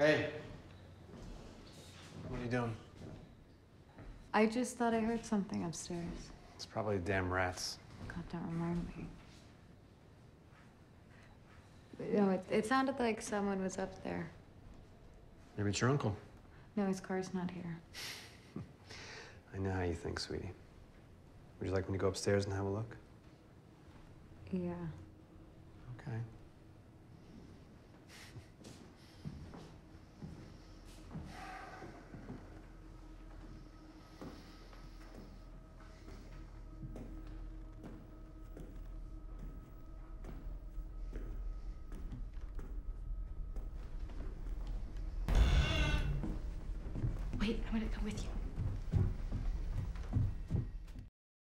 Hey. What are you doing? I just thought I heard something upstairs. It's probably the damn rats. God, don't remind me. But, No, it, it sounded like someone was up there. Maybe it's your uncle. No, his car's not here. I know how you think, sweetie. Would you like me to go upstairs and have a look? Yeah. Okay. Wait, I'm gonna come with you.